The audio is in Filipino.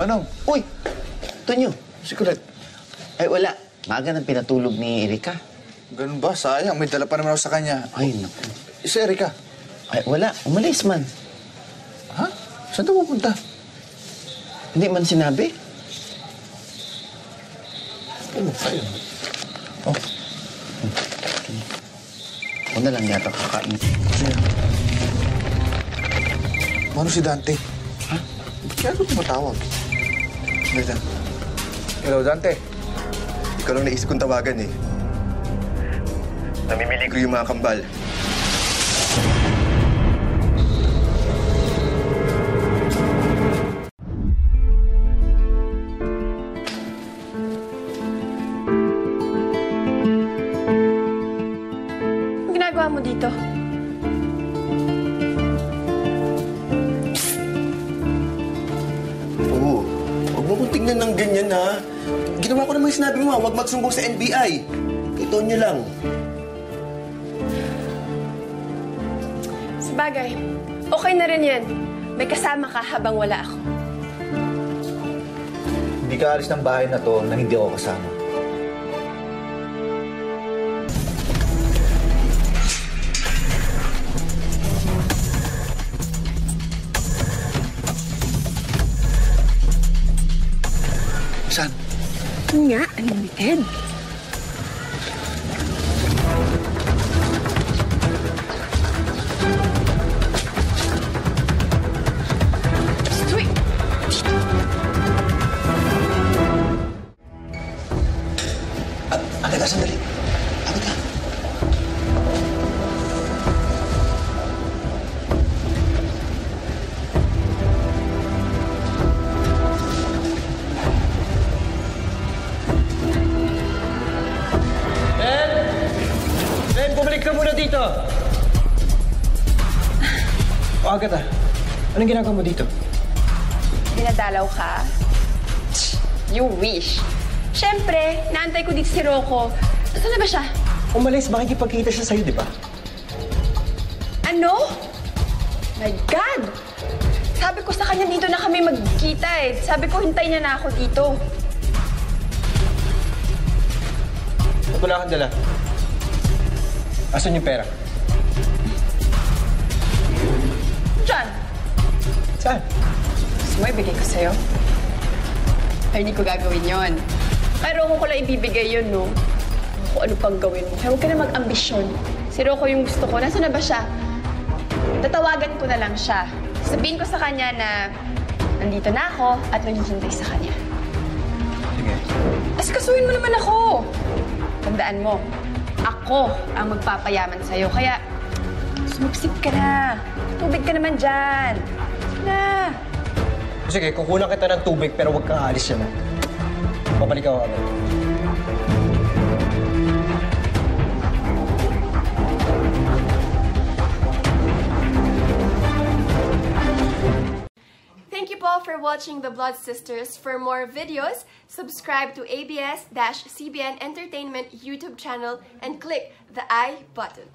Manong, Uy! Tonyo! si Colette. Ay, wala. Maaga nang pinatulog ni Erika. Ganun ba? Sayang, may dala pa naman ako sa kanya. Ay, naku. Si Erika. Ay, wala. Umalis man. Ha? Saan ito pupunta? Hindi man sinabi. Oh, ayun. Oh, Ako na lang yata kakain. Ano si Dante? Ha? Kaya ako tumatawag. Dante. Hello, Dante. Ikaw lang naisip kong tawagan eh. Namimili ko yung mga kambal. Anong ginagawa mo dito? Tingnan ng ganyan, ha? Ginawa ko naman yung sinabi mo, ha? Huwag magsumbong sa NBI. Ito nyo lang. Sa bagay, okay na rin yan. May kasama ka habang wala ako. Hindi ka alis ng bahay na to na hindi ako kasama. Saan? Nga, unlimited. Stoy! Agad ka, sandali. Dito! O, Agatha, anong ginagawa mo dito? Dinadalaw ka? You wish. Siyempre, naantay ko dito si Rocco. Saan na ba siya? Umalis, makikipagkita siya sa'yo, di ba? Ano? My God! Sabi ko sa kanya dito na kami magkita eh. Sabi ko hintay niya na ako dito. Ba't wala kang dala? Asan yung pera? Diyan! Saan? Gusto mo ibigay ko sa'yo? Ay, hindi ko gagawin yon. Pero kung ko lang ibibigay yun, no? Kung ano pang gawin mo. Kaya huwag ka na mag-ambisyon. Si Rocco yung gusto ko. Nasaan na ba siya? Tatawagan ko na lang siya. Sabihin ko sa kanya na nandito na ako at naghihintay sa kanya. Sige. Asikasuhin mo naman ako. Tandaan mo, ako ang magpapayaman sa'yo. Kaya, sumipsip ka na. Tubig ka naman dyan. Na. Sige, kukunan kita ng tubig pero huwag kang aalis yan. Babalik ako agad. For watching The Blood Sisters. For more videos, subscribe to ABS-CBN Entertainment YouTube channel and click the I button.